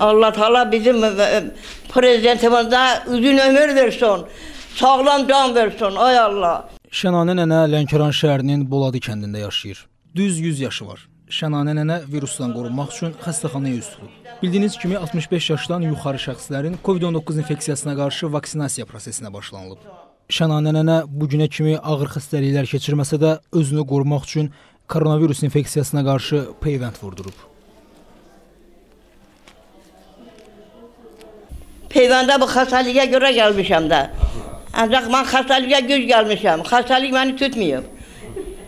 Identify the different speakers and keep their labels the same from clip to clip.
Speaker 1: Allah Teala bizim e, prezidentimize uzun ömür versin. Sağlam can versin. Ay Allah.
Speaker 2: Şənanə nənə Lənkəran şəhərinin Boladı kəndində yaşayır. Düz 100 yaşı var. Şənanə nənə virusdan qorunmaq üçün xəstəxanaya üz tutub. Bildiyiniz kimi 65 yaşdan yuxarı şəxslərin COVID-19 infeksiyasına qarşı vaksinasiya prosesinə başlanılıb. Şənanə nənə bu günə kimi ağır xəstəliklər keçirməsə də özünü qorumaq üçün koronavirus infeksiyasına qarşı peyvənd vurdurub.
Speaker 1: Peyvəndə bu xəstəliyə görə gəlmişəm də. Ancaq mən xəstəliyə güc gəlmişəm. Xəstəlik məni tutmayıb.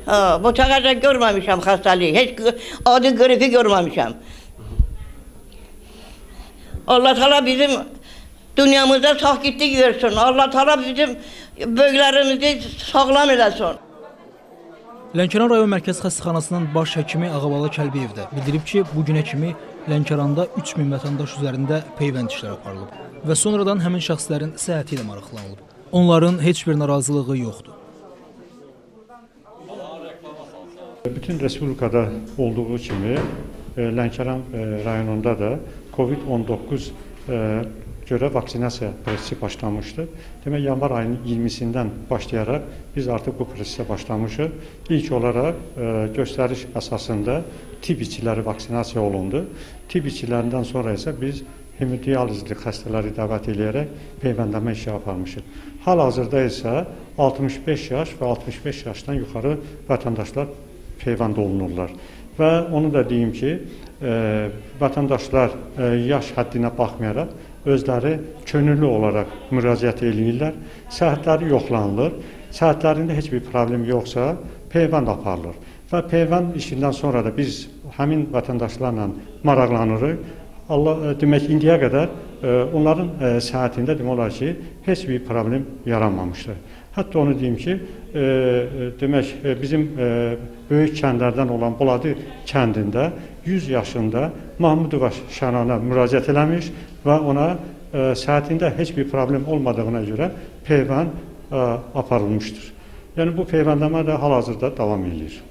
Speaker 1: Ha, bu təqəccə görməmişəm xəstəliyi. Heç adi qripi görməmişəm. Allah Teala bizim dünyamızda sakitlik versin. Allah Teala bizim böyüklərimizi sağlam eləsin.
Speaker 2: Lənkəran rayon mərkəzi xəstəxanasının baş həkimi Ağabala Kəlbiyev də bildirib ki, bu günə kimi Lənkəranda 3000 vətəndaş üzərində peyvənd işləri aparılıb və sonradan həmin şəxslərin səhhəti ilə maraqlanılıb. Onların heç bir narazılığı yoxdur.
Speaker 3: Bütün respublikada olduğu kimi e, Lənkəran e, rayonunda da COVID-19 e, görə vaksinasiya prosesi başlamışdı. Demək yanvar ayının 20-sindən başlayaraq biz artıq bu prosesə başlamışıq. İlk olaraq e, göstəriş əsasında tibb işçiləri vaksinasiya olundu. Tibb işçilərindən sonra isə biz hemodializli xəstələri dəvət edərək peyvəndləmə işi aparmışıq. Hal-hazırda isə 65 yaş və 65 yaşdan yuxarı vətəndaşlar peyvənd olunurlar. Və onu da deyim ki, e, vətəndaşlar e, yaş həddinə baxmayaraq özləri könüllü olaraq müraciət eləyirlər. Səhhətləri yoxlanılır. Səhhətlərində heç bir problem yoxsa peyvənd aparılır. Və peyvənd işindən sonra da biz həmin vətəndaşlarla maraqlanırıq. Allah e, demək indiyə qədər e, onların e, səhhətində demək olar ki, heç bir problem yaranmamışdır. Hətta onu deyim ki, e, e, demək e, bizim e, böyük kəndlərdən olan Boladı kəndində 100 yaşında Mahmudova Şənana müraciət eləmiş və ona e, səhhətində heç bir problem olmadığına görə peyvənd e, aparılmışdır. Yəni bu peyvəndləmə də hal-hazırda davam edir.